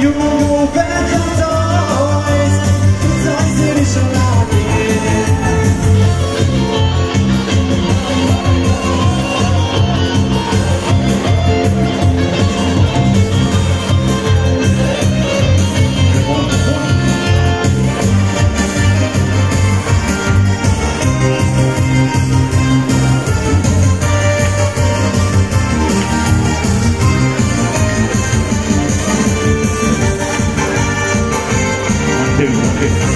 you better Besoin